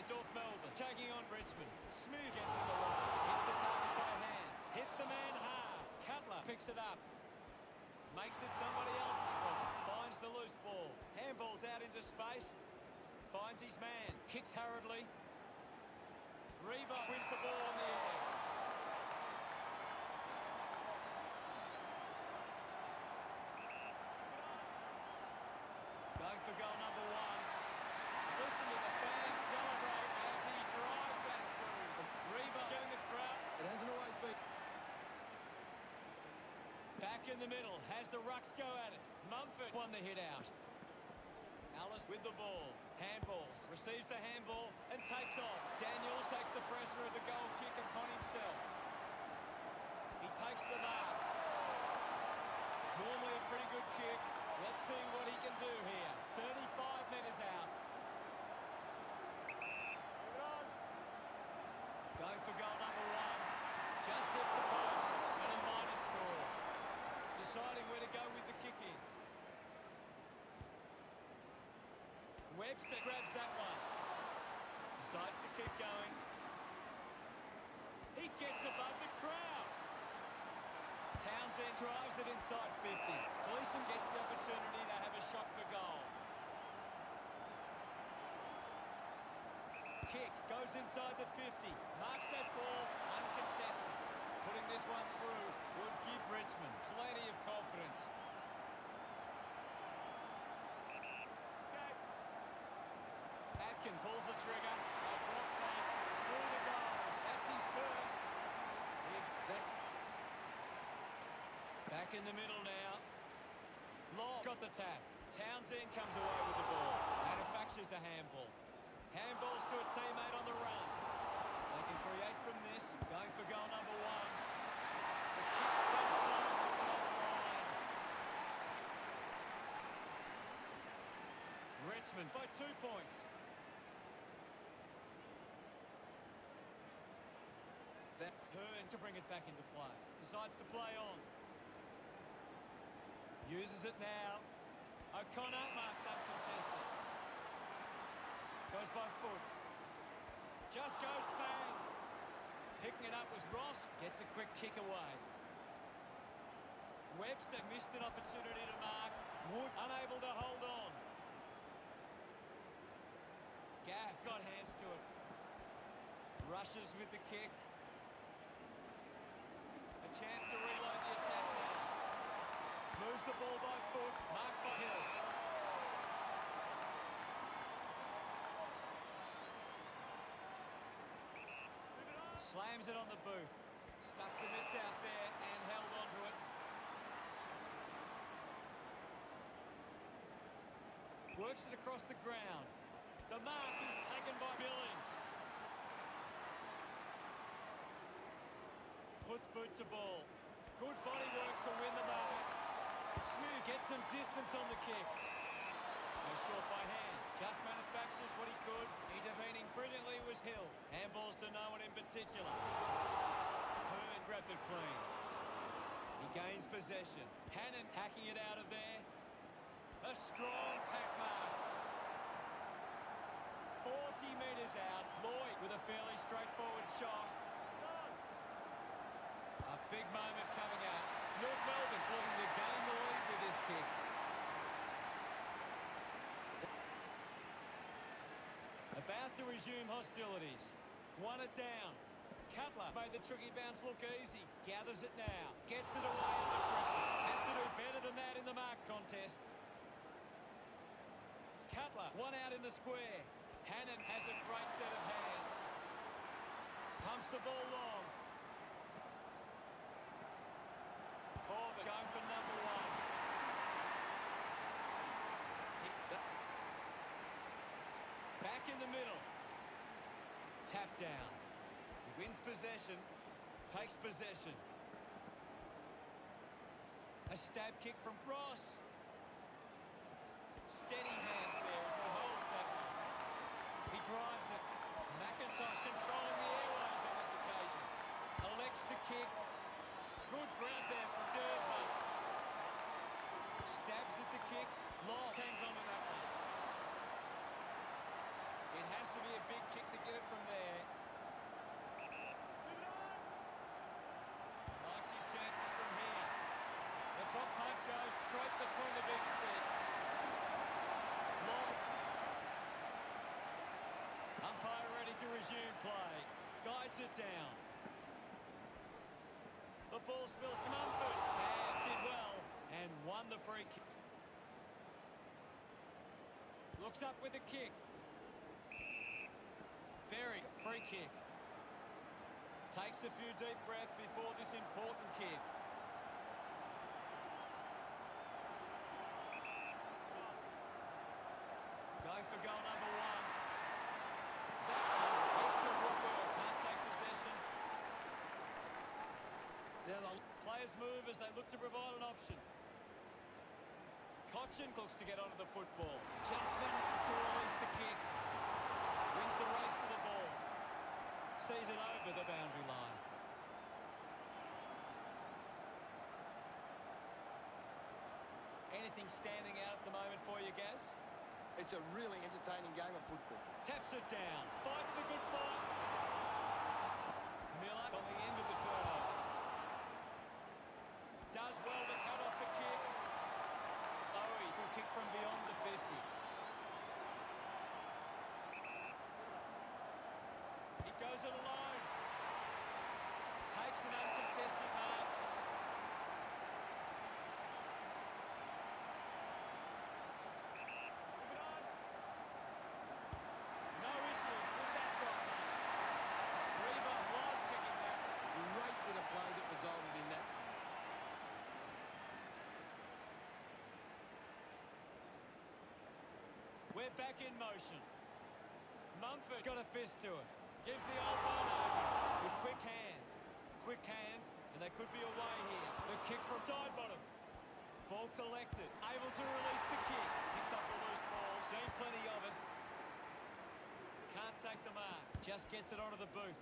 It's off Melbourne. tagging on Richmond. Smooth gets in the way. Hits the target by hand. Hit the man hard. Cutler picks it up. Makes it somebody else's problem. Finds the loose ball. Handballs out into space. Finds his man. Kicks hurriedly. Revo wins the ball in the air. Going for goal number one. Listen to the fans celebrate as he drives that through. Revo getting the crowd. It hasn't always been. Back in the middle, has the Rucks go at it. Mumford won the hit out. Alice with the ball. Handballs. Receives the handball and takes off. Daniels takes the pressure of the goal kick upon himself. He takes the mark. Normally a pretty good kick. Let's see what he can do here. 35 metres out. Going for goal number one. Just hits the post and a minor score. Deciding where to go with the kick in. Webster grabs that one. Decides to keep going. He gets above the crowd. Townsend drives it inside 50. Gleeson gets the opportunity to have a shot for goal. Kick goes inside the 50. Marks that ball uncontested. Putting this one through would give Richmond plenty of confidence. Atkins pulls the trigger. A drop back through the goals. That's his first. Back in the middle now. Long got the tap. Townsend comes away with the ball. Manufactures the handball. Handballs to a teammate on the run. They can create from this. Going for goal number one. Richmond by two points. That Hearn to bring it back into play. Decides to play on. Uses it now. O'Connor marks uncontested. Goes by foot. Just goes bang. Picking it up was Ross. Gets a quick kick away. Webster missed an opportunity to mark. Wood unable to hold on. Gaff got hands to it. Rushes with the kick. A chance to reload the attack now. Moves the ball by foot. Marked by Hill. Slams it on the boot. Stuck the mitts out there and held onto it. Works it across the ground. The mark is taken by Billings. Puts boot to ball. Good body work to win the mark. Smooth gets some distance on the kick. No short by hand. Just manufactures what he could. Intervening brilliantly was Hill. Handballs to no one in particular. Hearn grabbed it clean. He gains possession. Hannon hacking it out of there. A strong pack mark. 40 metres out. Lloyd with a fairly straightforward shot. A big moment coming up. North Melbourne looking to gain the lead with this kick. About to resume hostilities. One it down. Cutler made the tricky bounce look easy. Gathers it now. Gets it away under pressure. Has to do better than that in the mark contest. Cutler, one out in the square. Hannon has a great set of hands. Pumps the ball long. Corbett going for number one. Back in the middle. Tap down. He wins possession. Takes possession. A stab kick from Ross. Steady hands there as he holds that one. He drives it. McIntosh controlling the airwaves on this occasion. Elects to kick. Good grab there from Dersma. Stabs at the kick. Long hangs on to that one. It has to be a big kick to play. Guides it down. The ball spills to Mumford. Cam did well and won the free kick. Looks up with a kick. Berry, free kick. Takes a few deep breaths before this important kick. Going for goal number one. That one, excellent footwork, can't take possession. Now they'll Players move as they look to provide an option. Cotchin looks to get onto the football. Just manages to release the kick. Wins the race to the ball. Sees it over the boundary line. Anything standing out at the moment for you, Gaz? It's a really entertaining game of football. Taps it down. Fights the good fight. Miller on the end of the turnover. Does well to cut off the kick. A kick from beyond the 50. He goes it alone. Takes an uncontested mark. Move it on. No issues with that drop mark. Reba love kicking that. Great bit of play that resulted in that. We're back in motion. Mumford got a fist to it. Gives the old Bono with quick hands. Quick hands, and they could be away here. The kick from Sidebottom. Ball collected. Able to release the kick. Picks up the loose ball. Seen plenty of it. Can't take the mark. Just gets it onto the boot.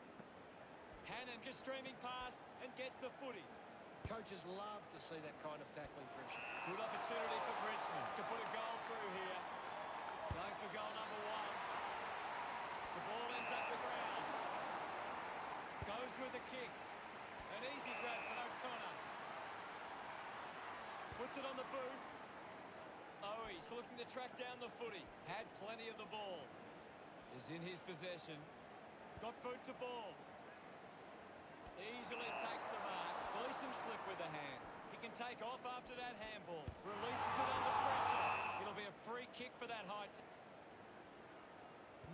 Hannon just streaming past and gets the footy. Coaches love to see that kind of tackling pressure. Good opportunity for Bridgman to put a goal through here. Going for goal number one. The ball ends up the ground. Goes with the kick. An easy grab for O'Connor. Puts it on the boot. Oh, he's looking to track down the footy. Had plenty of the ball. Is in his possession. Got boot to ball. Easily takes the mark. Gleeson slick with the hands. He can take off after that handball. Releases it under pressure. It'll be a free kick for that high. T-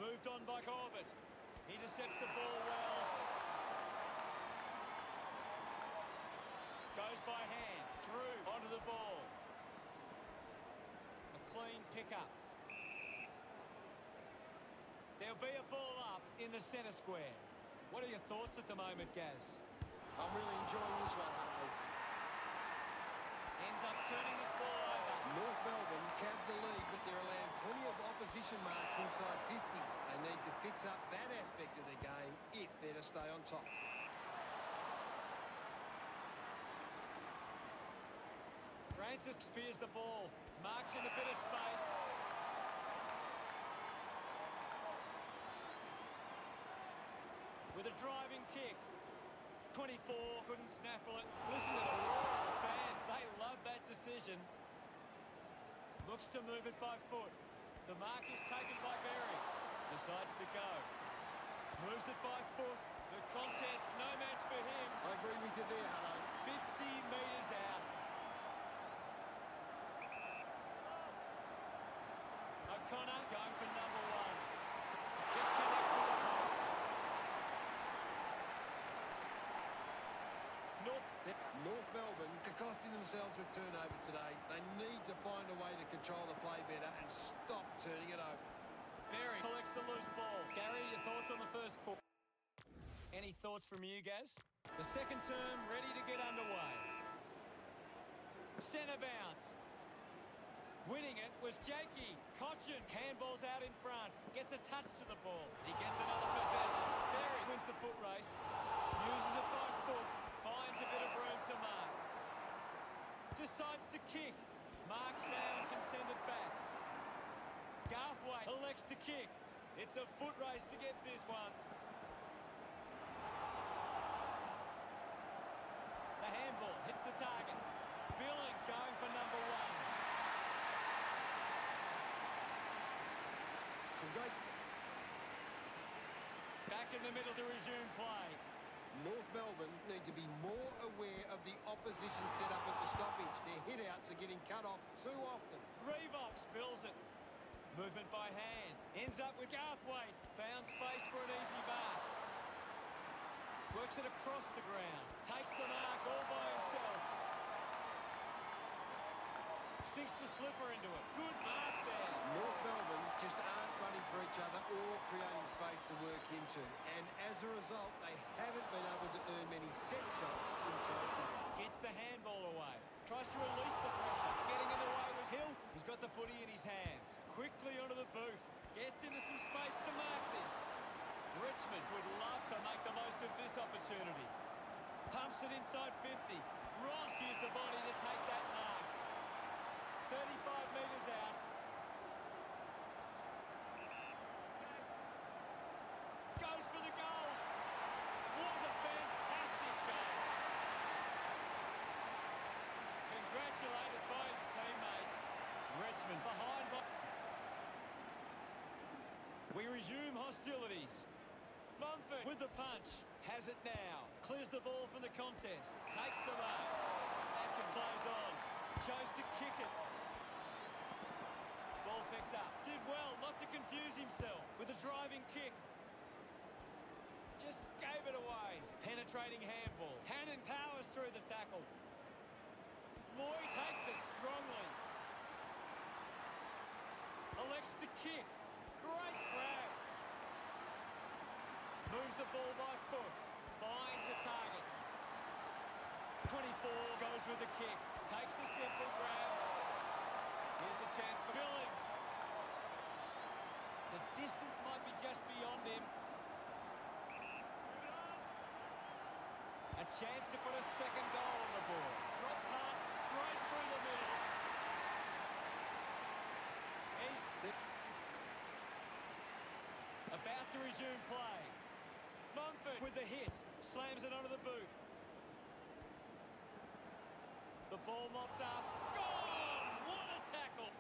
Moved on by Corbett. He intercepts the ball well. Goes by hand. Drew onto the ball. A clean pickup. There'll be a ball up in the centre square. What are your thoughts at the moment, Gaz? I'm really enjoying this one, Hutto. Ends up turning this ball. North Melbourne have the lead, but they're allowing plenty of opposition marks inside 50. They need to fix up that aspect of their game if they're to stay on top. Francis spears the ball. Marks in a bit of space. With a driving kick. 24 couldn't snaffle it. Listen to the roar of the fans. They love that decision. Looks to move it by foot. The mark is taken by Berry. Decides to go. Moves it by foot. The contest, no match for him. I agree with you there, Hello. 50 metres out. O'Connor going for number one. Kick connects with the post. North North Melbourne are costing themselves with turnover today. They need to find a way to control the play better and stop turning it over. Berry collects the loose ball. Gary, your thoughts on the first quarter? Any thoughts from you, Gaz? The second term ready to get underway. Centre bounce. Winning it was Jakey. Cotchin handballs out in front. Gets a touch to the ball. He gets another possession. Berry wins the foot race. Uses it by foot. Finds a bit of room to mark. Decides to kick. Marks now and can send it back. Garthwaite elects to kick. It's a foot race to get this one. The handball hits the target. Billings going for number one. Back in the middle to resume play. North Melbourne need to be more aware of the opposition setup at the stoppage. Their hit-outs are getting cut off too often. Reebok spills it. Movement by hand. Ends up with Garthwaite. Found space for an easy mark. Works it across the ground. Takes the mark all by himself. Sinks the slipper into it. Good mark there. North Melbourne just aren't running for each other or creating space to work into. And as a result, they haven't been able to earn many set shots inside five. Gets the handball away. Tries to release the pressure. Getting in the way was Hill. He's got the footy in his hands. Quickly onto the boot. Gets into some space to mark this. Richmond would love to make the most of this opportunity. Pumps it inside 50. Ross used the body to take that. 35 metres out. Goes for the goals. What a fantastic goal. Congratulated by his teammates. Richmond behind. By we resume hostilities. Mumford with the punch. Has it now. Clears the ball from the contest. Takes the mark. Atkin plays on. Chose to kick it. Picked up. Did well not to confuse himself with a driving kick. Just gave it away. Penetrating handball. Hannon powers through the tackle. Lloyd takes it strongly. Elects to kick. Great grab. Moves the ball by foot. Finds a target. 24 goes with the kick. Takes a simple grab. Here's a chance for Billings. Distance might be just beyond him. A chance to put a second goal on the board. Drop punt straight through the middle. He's about to resume play. Mumford with the hit. Slams it onto the boot. The ball mopped up. Gone! What a tackle!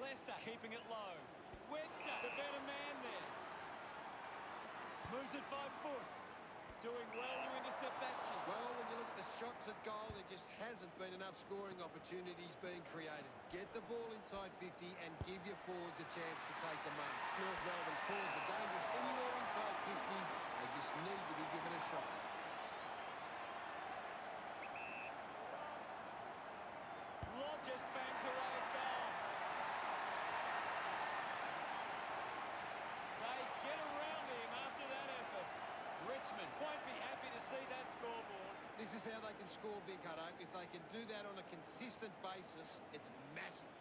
Leicester keeping it low. Webster, the better man there. Moves it by foot. Doing well to intercept that kick. Well, when you look at the shots at goal, there just hasn't been enough scoring opportunities being created. Get the ball inside 50 and give your forwards a chance to take the mark. North Melbourne forwards are dangerous anywhere inside 50. They just need to be given a shot. Lob just bangs away at goal. They get around him after that effort. Richmond won't be happy to see that scoreboard. This is how they can score big, Hutto. If they can do that on a consistent basis, it's massive.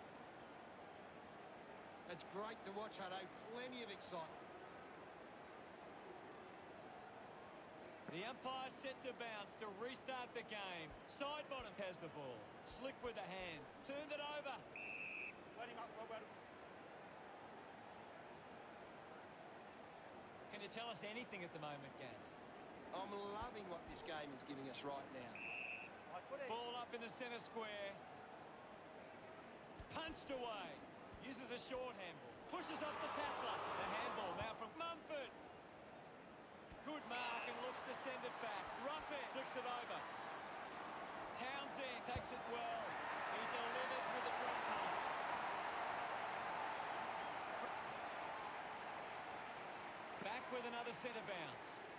It's great to watch, Hutto. Plenty of excitement. The umpire set to bounce to restart the game. Sidebottom has the ball. Slick with the hands. Turned it over. Can you tell us anything at the moment, Gaz? I'm loving what this game is giving us right now. Ball up in the centre square. Punched away. Uses a short handball. Pushes off the tackler. The handball now from Mumford. Good mark and looks to send it back. Ruffin flicks it over. Townsend takes it well. He delivers with a drop punt. Back with another centre bounce.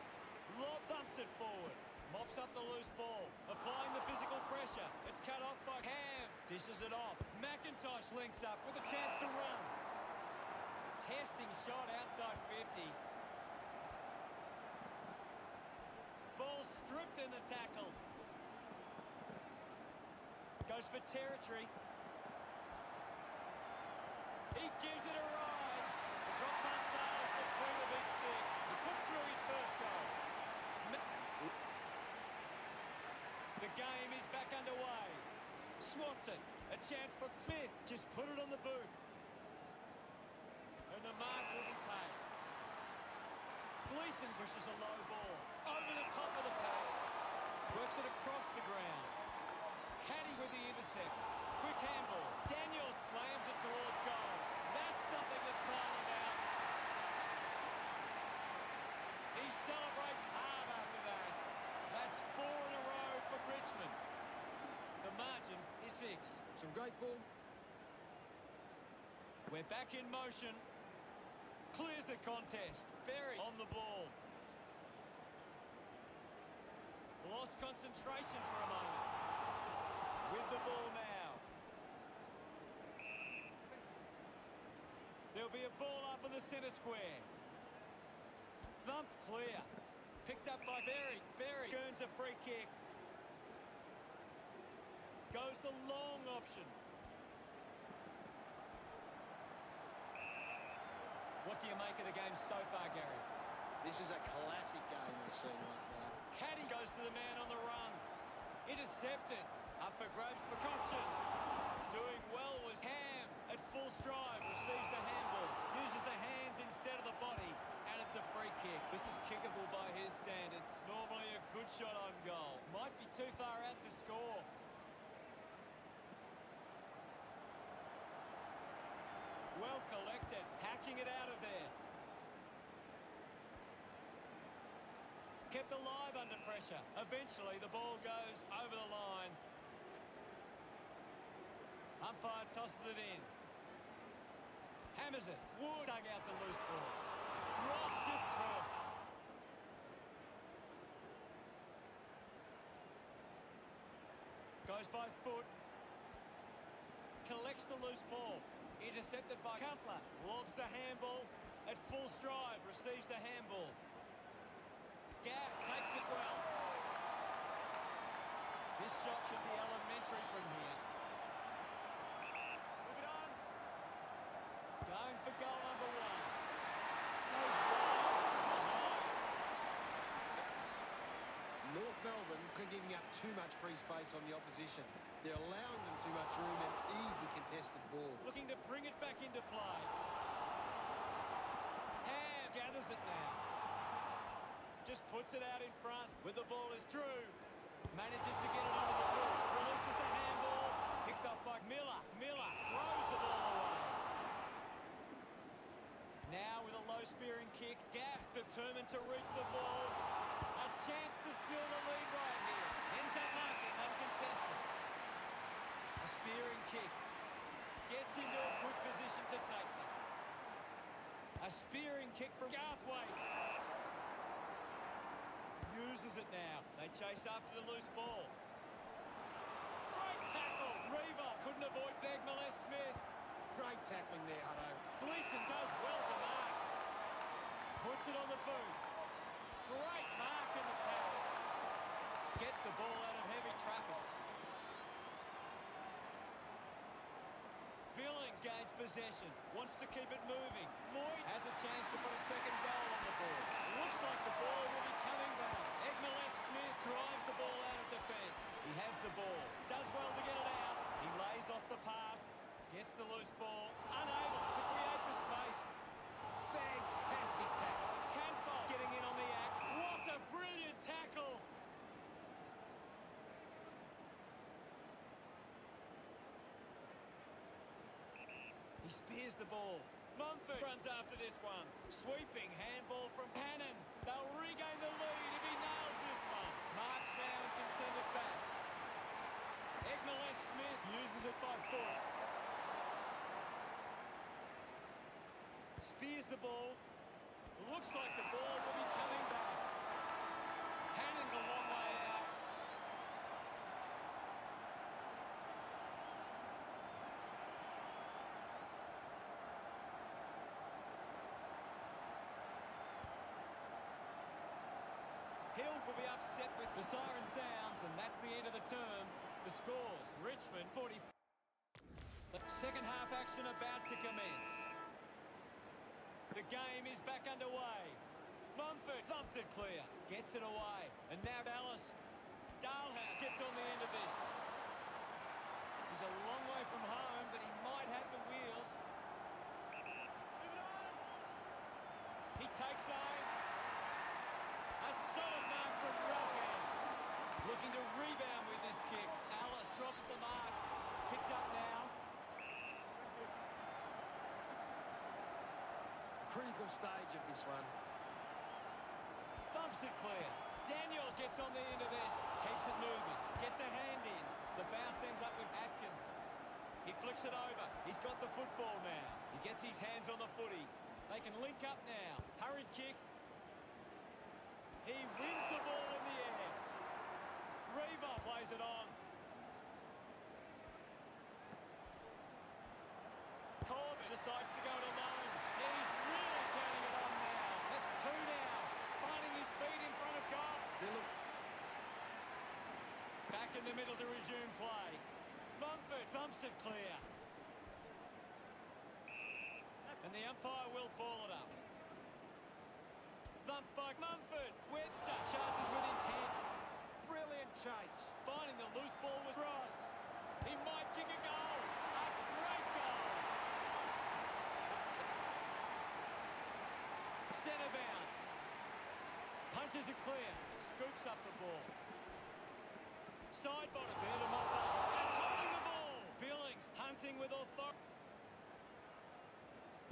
It forward. Mops up the loose ball. Applying the physical pressure. It's cut off by Ham. Dishes it off. McIntosh links up with a chance to run. Testing shot outside 50. Ball stripped in the tackle. Goes for territory. He gives it a ride. The drop punt sails between the big sticks. He puts through his first goal. Ma- The game is back underway. Swats it. A chance for Smith. Just put it on the boot. And the mark will be paid. Gleeson pushes a low ball. Over the top of the pack. Works it across the ground. Caddy with the intercept. Quick handball. Daniels slams it towards goal. That's something to smile about. Six. Some great ball. We're back in motion. Clears the contest. Very on the ball. Lost concentration for a moment. With the ball now. There'll be a ball up in the centre square. Thumped clear. Picked up by Berry. Berry earns a free kick. Goes the long option. What do you make of the game so far, Gary? This is a classic game we've seen right now. Caddy goes to the man on the run. Intercepted. Up for grabs for Cotchin. Doing well was Ham at full stride. Receives the handball. Uses the hands instead of the body. And it's a free kick. This is kickable by his standards. Normally a good shot on goal. Might be too far out to score. Well collected. Hacking it out of there. Kept alive under pressure. Eventually, the ball goes over the line. Umpire tosses it in. Hammers it. Wood dug out the loose ball. Ross just. Goes by foot. Collects the loose ball. Intercepted by Cutler. Lobs the handball. At full stride, receives the handball. Gaff takes it well. This shot should be elementary from here. Move it on. Going for goal number one. Goes wide from behind. North Are giving up too much free space on the opposition. They're allowing them too much room and easy contested ball. Looking to bring it back into play. Ham gathers it now. Just puts it out in front with the ball is Drew. Manages to get it onto the ball. Releases the handball. Picked up by Miller. Miller throws the ball away. Now with a low spearing kick. Gaff determined to reach the ball. Chance to steal the lead right here. Ends up marking uncontested. A spearing kick. Gets into a good position to take them. A spearing kick from Garthwaite. Uses it now. They chase after the loose ball. Great tackle. Reaver couldn't avoid Begmales Smith. Great tackling there, Hutto. Gleeson does well to mark. Puts it on the boot. Great mark in the pack. Gets the ball out of heavy traffic. Billings gains possession. Wants to keep it moving. Lloyd has a chance to put a second goal on the board. Looks like the ball will be coming back. Egmales Smith drives the ball out of defence. He has the ball. Does well to get it out. He lays off the pass. Gets the loose ball. Unable to create the space. Fantastic tackle. Casbolt getting in on the act. What a brilliant tackle! He spears the ball. Mumford runs after this one. Sweeping handball from Hannon. They'll regain the lead if he nails this one. Marks now and can send it back. Egmales Smith uses it by foot. Spears the ball. Looks like the ball will be coming back. Hannon a long way out. Will be upset with the siren sounds, and that's the end of the term. The scores, Richmond 40. The second half action about to commence. The game is back underway. Mumford thumped it clear, gets it away, and now Dallas. Dalhouse gets on the end of this. He's a long way from home, but he might have the wheels. He takes aim. A solid mark from Rockham. Looking to rebound with this kick. Alice drops the mark. Picked up now. Critical stage of this one. Thumps it clear. Daniels gets on the end of this. Keeps it moving. Gets a hand in. The bounce ends up with Atkins. He flicks it over. He's got the football now. He gets his hands on the footy. They can link up now. Hurried kick. He wins the ball in the air. Reaver plays it on. Corbett decides to go it alone. He's really turning it on now. That's two now. Finding his feet in front of goal. Back in the middle to resume play. Mumford thumps it clear. And the umpire will ball it up. Thump by Mumford. Webster charges with intent. Brilliant chase. Finding the loose ball was Ross. He might kick a goal. A great goal. Centre bounce. Punches it clear. Scoops up the ball. Sidebottom. There to mop up. That's holding the ball. Billings hunting with authority.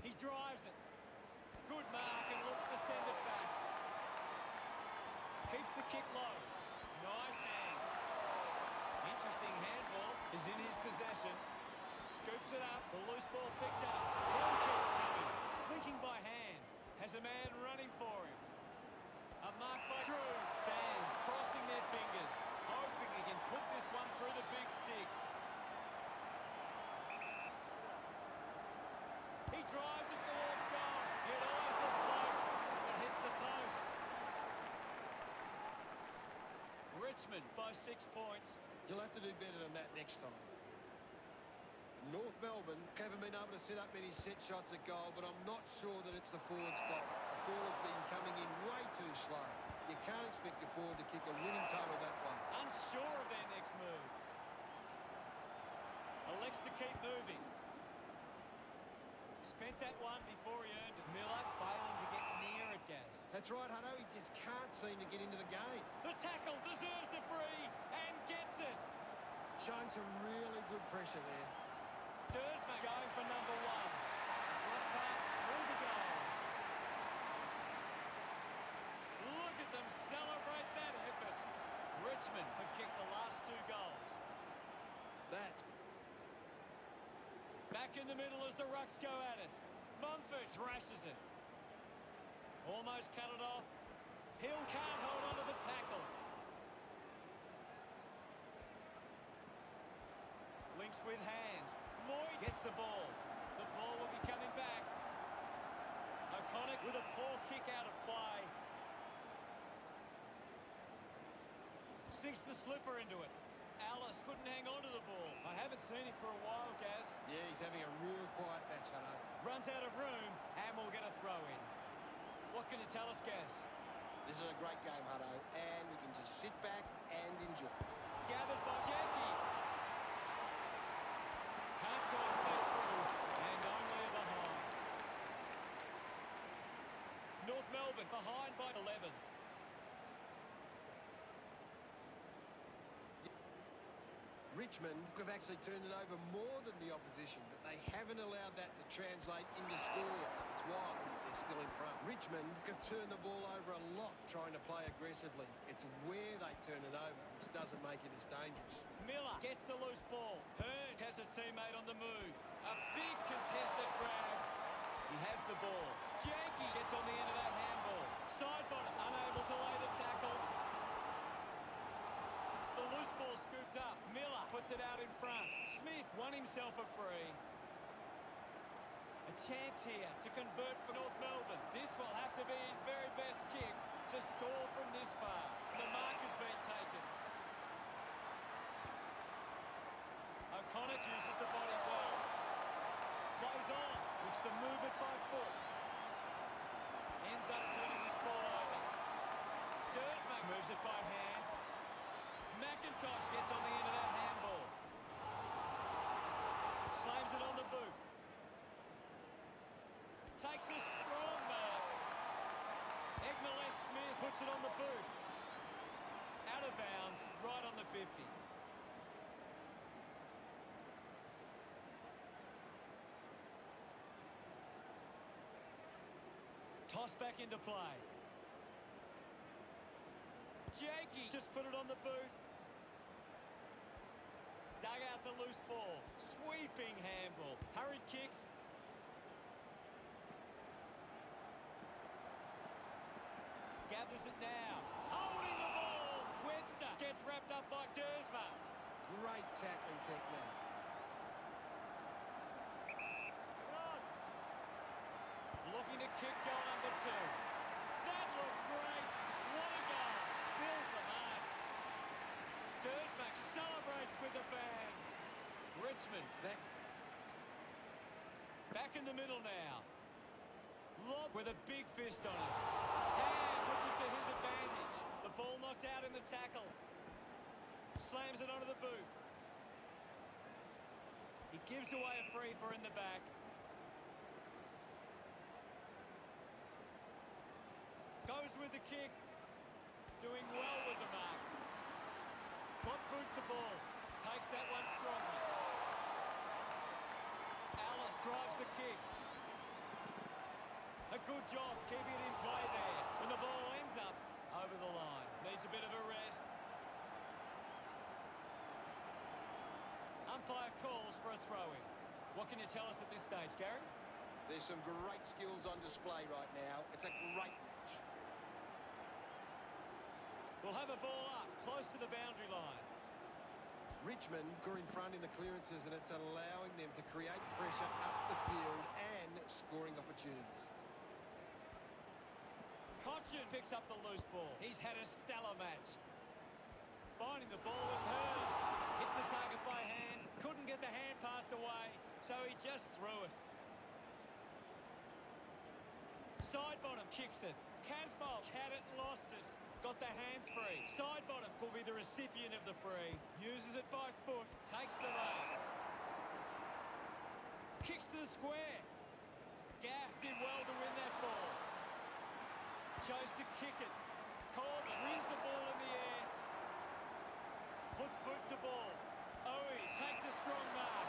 He drives it. Good mark and looks to send it back. Keeps the kick low. Nice hands. Interesting handball is in his possession. Scoops it up. The loose ball picked up. Hill keeps coming. Linking by hand. Has a man running for him. A mark by Drew. Fans crossing their fingers, hoping he can put this one through the big sticks. He drives it towards goal. It always looked close. It hits the post. Richmond by six points. You'll have to do better than that next time. North Melbourne haven't been able to set up many set shots at goal, but I'm not sure that it's the forwards' fault. The ball has been coming in way too slow. You can't expect your forward to kick a winning total that way. Unsure of their next move. Elects to keep moving. Spent that one before he earned it. Miller failing to get near it, Gaz. That's right, Hutto. He just can't seem to get into the game. The tackle deserves a free and gets it. Showing some really good pressure there. Dersma going for number one. Drop back through the goals. Look at them celebrate that effort. Richmond have kicked the last two goals. That's Back in the middle as the Rucks go at it. Mumford thrashes it. Almost cut it off. Hill can't hold on to the tackle. Links with hands. Lloyd gets the ball. The ball will be coming back. O'Connor with a poor kick out of play. Sinks the slipper into it. Alice couldn't hang on to the ball. I haven't seen him for a while, Gaz. yeah, he's having a real quiet match, Hutto. Runs out of room and will get a throw in. What can you tell us, Gaz? This is a great game, Hutto, and we can just sit back and enjoy. Gathered by Jackie. Can't quite stay through and only behind. North Melbourne behind by 11. Richmond have actually turned it over more than the opposition, but they haven't allowed that to translate into scores. It's why they're still in front. Richmond have turned the ball over a lot trying to play aggressively. It's where they turn it over which doesn't make it as dangerous. Miller gets the loose ball. Hearn has a teammate on the move. A big contested grab. He has the ball. Janky gets on the end of that handball. Side unable to lay the tackle. The loose ball scooped up. Miller puts it out in front. Smith won himself a free. A chance here to convert for North Melbourne. This will have to be his very best kick to score from this far. The mark has been taken. O'Connor juices the body well. Plays on. Looks to move it by foot. Ends up turning this ball over. Dersma moves it by hand. McIntosh gets on the end of that handball. Slams it on the boot. Takes a strong mark. Egmales Smith puts it on the boot. Out of bounds, right on the 50. Toss back into play. Jakey just put it on the boot. dug out the loose ball. Sweeping handball. Hurried kick. Gathers it now. Holding the ball. Webster gets wrapped up by Dersma. Great tackling technique. Looking to kick goal number two. That looked great. What a goal. Spills the mark. Dersmack celebrates with the fans. Richmond That back in the middle now. Lob with a big fist on it. Hand puts it to his advantage. The ball knocked out in the tackle. Slams it onto the boot. He gives away a free for in the back. Goes with the kick. Doing well with the mark. Got boot to ball. Takes that one strongly. Alice drives the kick. A good job keeping it in play there. When the ball ends up over the line. Needs a bit of a rest. Umpire calls for a throw-in. What can you tell us at this stage, Gary? there's some great skills on display right now. It's a great match. We'll have a ball up, close to the boundary line. Richmond are in front in the clearances and it's allowing them to create pressure up the field and scoring opportunities. Cotchin picks up the loose ball. He's had a stellar match. Finding the ball was Hearn. Hits the target by hand. Couldn't get the hand pass away, so he just threw it. Sidebottom kicks it. Casbolt had it and lost it. Got the hands free. Sidebottom could be the recipient of the free. Uses it by foot. Takes the lead. Kicks to the square. Gaff did well to win that ball. Chose to kick it. Corbin wins the ball in the air. Puts boot to ball. Owie takes a strong mark.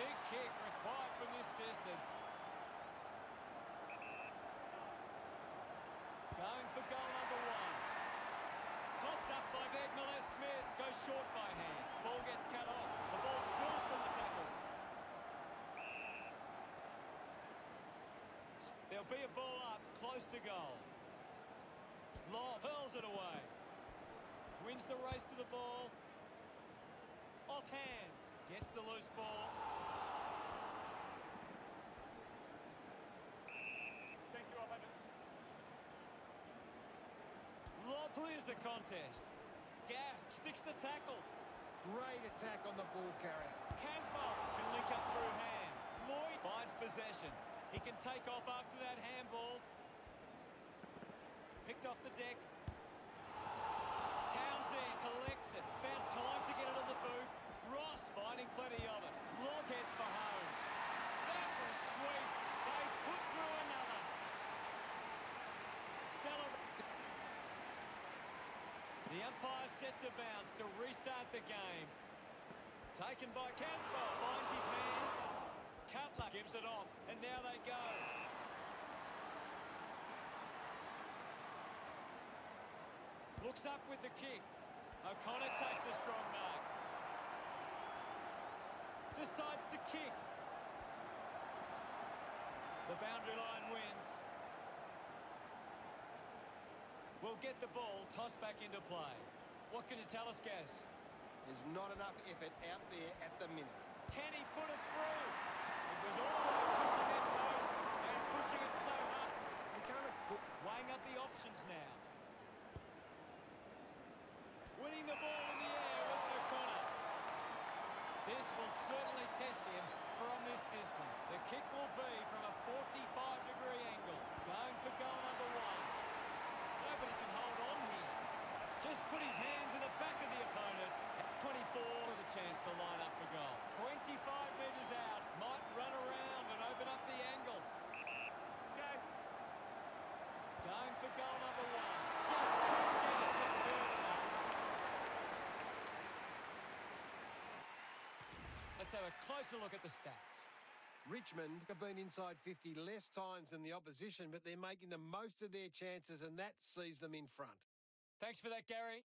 Big kick required from this distance. Going for goal number one. Coughed up by Begmalis Smith. Goes short by hand. Ball gets cut off. The ball spills from the tackle. There'll be a ball up, close to goal. Law hurls it away. Wins the race to the ball. Off hands. Gets the loose ball. Thank you, opponent. Lob clears the contest. Gaff sticks the tackle. Great attack on the ball carrier. Casbolt can link up through hands. Lloyd finds possession. He can take off after that handball. Picked off the deck. Townsend collects it. Found time to get it on the boot. Ross finding plenty of it. Lockheads for home. That was sweet. They put through another. Celebrate. The umpire set to bounce to restart the game. Taken by Casbolt. Finds his man. Cutler gives it off. And now they go. Looks up with the kick. O'Connor takes a strong mark. Decides to kick. The boundary line wins. We'll get the ball tossed back into play. What can you tell us, Gaz? There's not enough effort out there at the minute. Can he put it through? It was always pushing that post and pushing it so hard. You can't afford... Weighing up the options now. Winning the ball in the air was O'Connor. This will certainly test him from this distance. The kick will be from a 45-degree angle. Going for goal number one. Nobody can hold on here. Just put his hands in the back of the opponent. At 24 with a chance to line up for goal. 25 metres out. Might run around and open up the angle. Go. Going for goal number one. Just couldn't get it to curve up. Let's have a closer look at the stats. Richmond have been inside 50 less times than the opposition, but they're making the most of their chances, and that sees them in front. Thanks for that, Gary.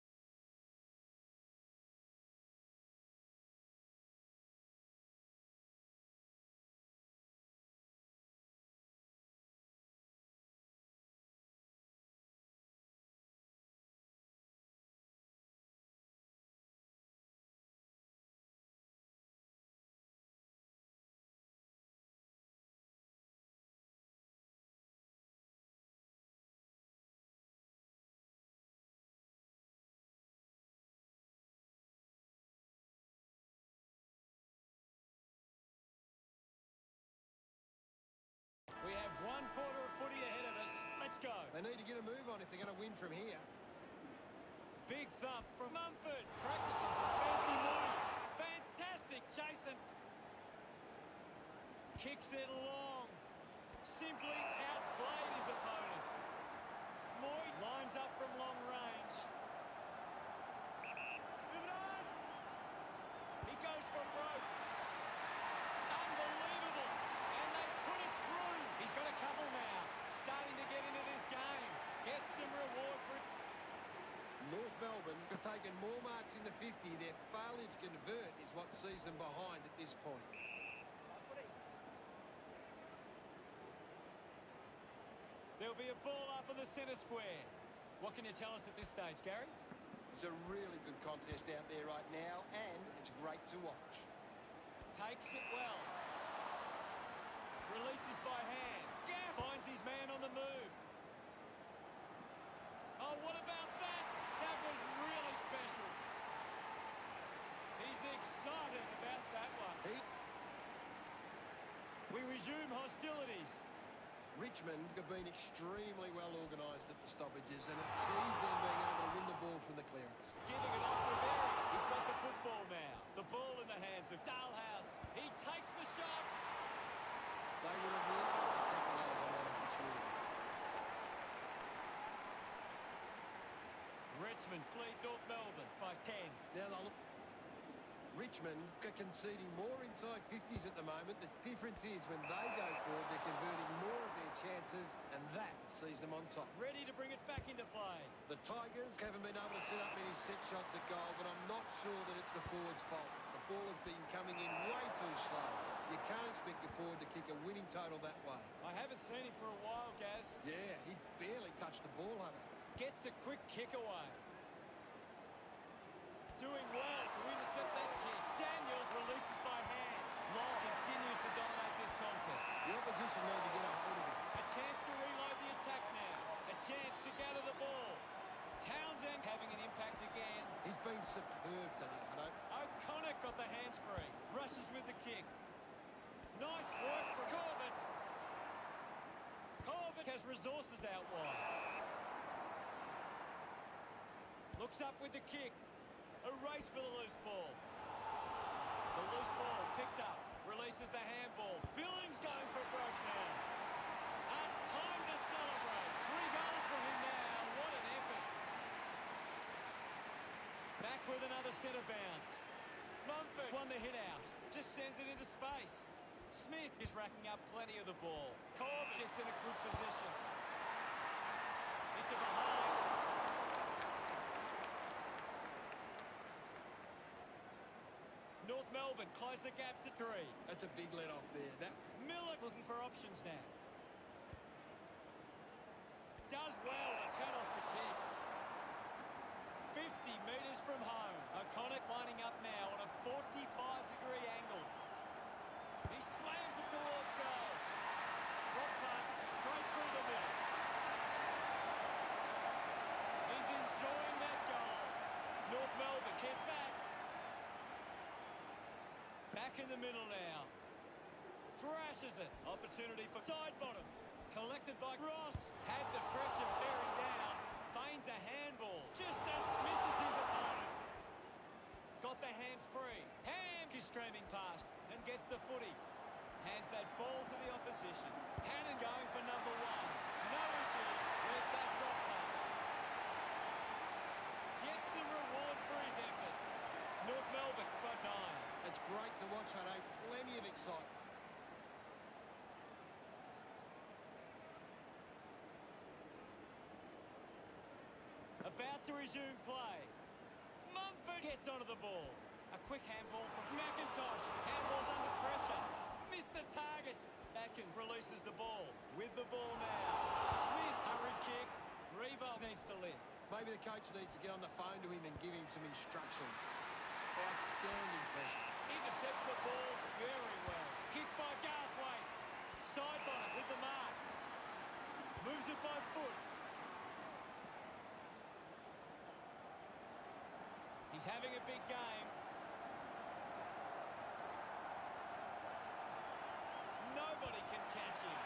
They need to get a move on if they're going to win from here. Big thump from Mumford. Practicing some fancy moves. Fantastic chasing. Kicks it long. Simply outplayed his opponent. Lloyd lines up from long range. Move it on. He goes for broke. Unbelievable. And they put it through. He's got a couple now. Starting to get into this game. Gets some reward for it. North Melbourne have taken more marks in the 50. Their failure to convert is what sees them behind at this point. There'll be a ball up in the centre square. What can you tell us at this stage, Gary? It's a really good contest out there right now, and it's great to watch. Takes it well. Releases by hand. Gaff finds his man on the move. Oh, what about that? That was really special. He's excited about that one. He, We resume hostilities. Richmond have been extremely well organised at the stoppages, and it sees them being able to win the ball from the clearance. Giving it off was Berry. He's got the football now. The ball in the hands of Dahlhaus. He takes the shot. They would have loved to capitalise on that opportunity. Richmond lead North Melbourne by 10. Now they'll look. Richmond are conceding more inside 50s at the moment. The difference is when they go forward, they're converting more of their chances, and that sees them on top. Ready to bring it back into play. The Tigers haven't been able to set up many set shots at goal, but I'm not sure that it's the forwards' fault. The ball has been coming in way too slow. You can't expect your forward to kick a winning total that way. I haven't seen him for a while, Gaz. Yeah, he's barely touched the ball, Hunter. Gets a quick kick away. Doing well to intercept that kick. Daniels releases by hand. Long continues to dominate this contest. The opposition need to get a hold of him. A chance to reload the attack now. A chance to gather the ball. Townsend having an impact again. He's been superb today, Hunter. O'Connor got the hands free. Rushes with the kick. Nice work from Corbett. Corbett has resources out wide. Looks up with the kick. A race for the loose ball. The loose ball picked up. Releases the handball. Billings going for broke now. A time to celebrate. Three goals from him now. What an effort. Back with another centre bounce. Mumford won the hit out. Just sends it into space. Smith is racking up plenty of the ball. Corbett gets in a good position. Into behind. North Melbourne close the gap to three. That's a big let off there. That Miller looking for options now. Does well to cut off the kick. 50 metres from home. O'Connor lining up now on a 45 degree angle. He slams it towards goal. Punt straight through the middle. He's enjoying that goal. North Melbourne get back. Back in the middle now. Thrashes it. Opportunity for Sidebottom. Collected by Ross. Had the pressure bearing down. Feigns a handball. Just dismisses his opponent. Got the hands free. Ham is streaming past and gets the footy. Hands that ball to the opposition. Hannon going for number one. No issues with that drop punt. Gets some rewards for his efforts. North Melbourne by nine. it's great to watch, Plenty of excitement. About to resume play. Mumford gets onto the ball. A quick handball from McIntosh. Handball's under pressure. Missed the target. Atkins releases the ball. With the ball now. Smith, hurried kick. Revo needs to lift. Maybe the coach needs to get on the phone to him and give him some instructions. Outstanding pressure. He just hits the ball very well. Kick by Garthwaite. Sideline hit the mark. Moves it by foot. He's having a big game. Nobody can catch him.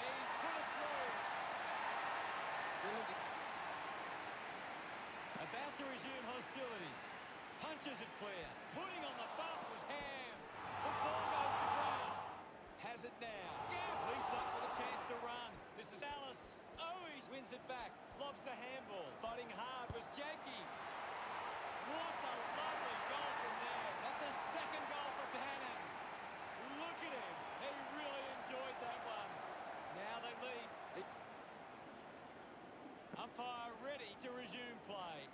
He's put it through. Good. About to resume hostilities. Punches it clear. Putting now. Gaff links up with a chance to run. This is Alice. Oh, he wins it back. Lobs the handball. Fighting hard was Jakey. What a lovely goal from there. That's a second goal for Bannon. Look at him. He really enjoyed that one. Now they lead. Umpire ready to resume play.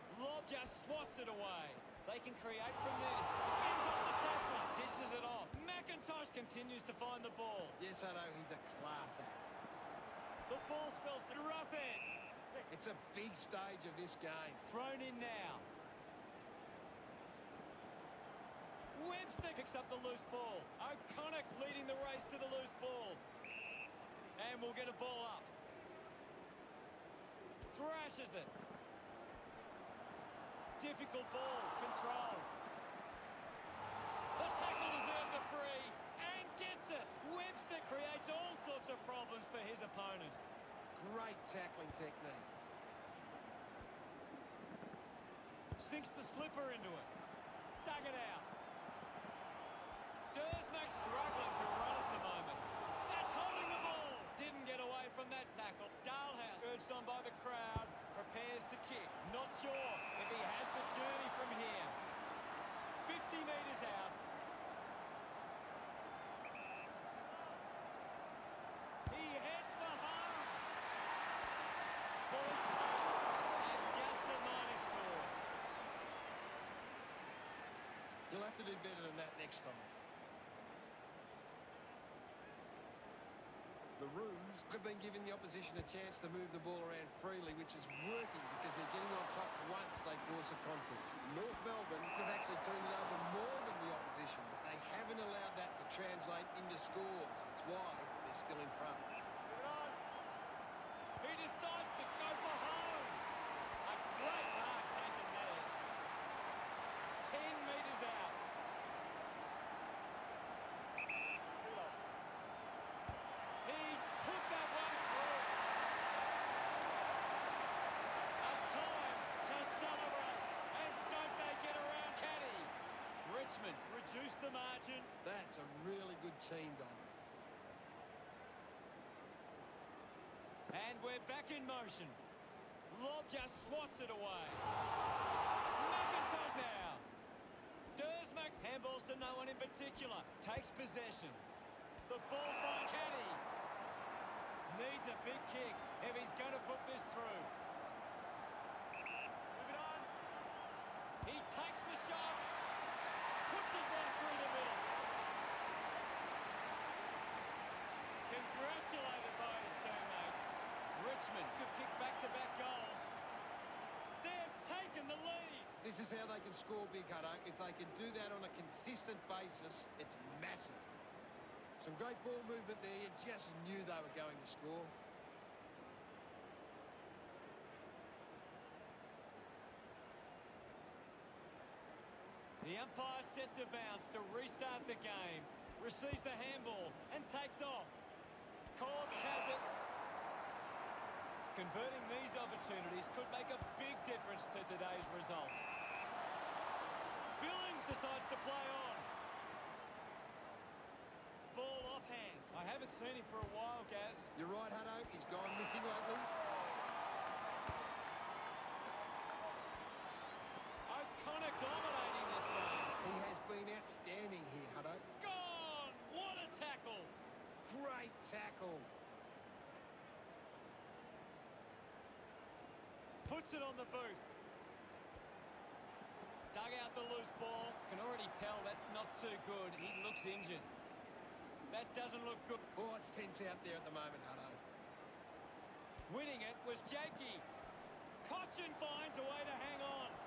Just swats it away. They can create from this. Fends off the tackler. Dishes it off. McIntosh continues to find the ball. Yes, Hutto, he's a class act. The ball spills to end. It's a big stage of this game. Thrown in now. Webster picks up the loose ball. O'Connor leading the race to the loose ball. And we'll get a ball up. Thrashes it. Difficult ball. Control. The tackle deserved a free. And gets it. Webster creates all sorts of problems for his opponent. Great tackling technique. Sinks the slipper into it. Dug it out. Dersmack struggling to run at the moment. That's holding the ball. Didn't get away from that tackle. Dahlhaus, urged on by the crowd, prepares to kick. Not sure if he has the journey from here. 50 metres out. He heads for home. Boys touch. And just a minor score. You'll have to do better than that next time. The Roos have been giving the opposition a chance to move the ball around freely, which is working because they're getting on top once they force a contest. North Melbourne have actually turned it over more than the opposition, but they haven't allowed that to translate into scores. It's why they're still in front. Move it on. He decides to go for home. A great mark taken there. Ten metres out. Reload. He's put that one through. A time to celebrate. And don't they get around Caddy? Reduced the margin. That's a really good team goal. And we're back in motion. Lob just swats it away. McIntosh now. Dersmack handballs to no one in particular. Takes possession. The ball finds Caddy. Needs a big kick if he's going to put this through. Move it on. He takes the shot. Puts it right through the middle. Congratulated by his teammates. Richmond could kick back-to-back goals. They've taken the lead. This is how they can score big, Hutto. If they can do that on a consistent basis, it's massive. Some great ball movement there. You just knew they were going to score. The umpire set to bounce to restart the game. Receives the handball and takes off. Corb has it. Converting these opportunities could make a big difference to today's result. Billings decides to play on. Ball off hands. I haven't seen him for a while, Gaz. You're right, Hutto. He's gone missing lately. O'Connor dominating this game. He has been outstanding here, Hutto. Gone! What a tackle! Great tackle. Puts it on the boot. Dug out the loose ball. Can already tell that's not too good. He looks injured. That doesn't look good. Oh, it's tense out there at the moment, Hutto. Winning it was Jakey. Cotchin finds a way to hang on.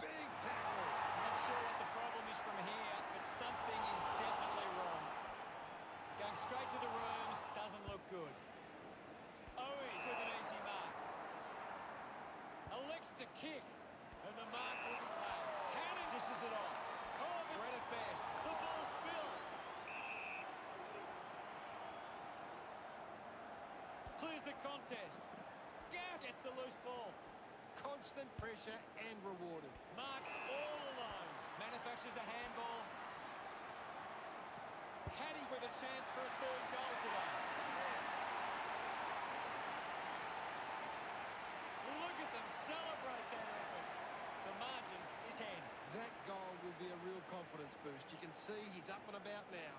Big tackle. Not sure what the problem is from here, but something is definitely wrong. Going straight to the rooms doesn't look good. Owies with an easy mark. Elects to kick, and the mark will be paid. Hannon dishes it off. Corbin read it best. The ball spills. Clears the contest. Gaff gets the loose ball. Constant pressure and rewarded. Marks all alone. Manufactures a handball. Caddy with a chance for a third goal today. Look at them celebrate that effort. The margin is 10. That goal will be a real confidence boost. You can see he's up and about now.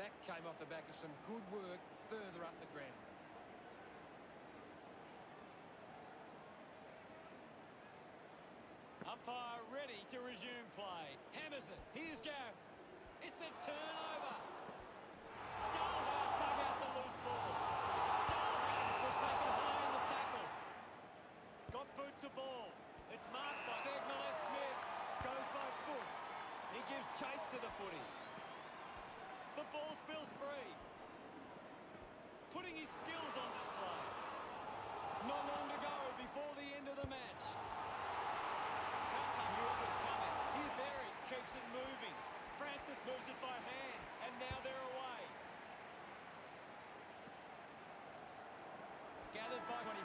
That came off the back of some good work further up the ground. Umpire ready to resume play. Hammers it. Here's Gaff. It's a turnover. Dahlhaus dug out the loose ball. Dahlhaus was taken high in the tackle. Got boot to ball. It's marked by Egmele Smith. Goes by foot. He gives chase to the footy. The ball spills free. Putting his skills on display. Not long to go before the end of the match. Kaka knew it was coming. He's there, he keeps it moving. Francis moves it by hand, and now they're away. Gathered by 24.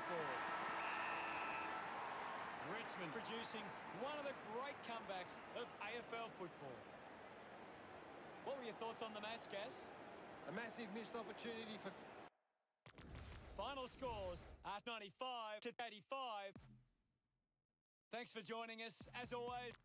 Richmond producing one of the great comebacks of AFL football. What were your thoughts on the match, Gaz? A massive missed opportunity for Final scores at 95 to 85. Thanks for joining us. As always,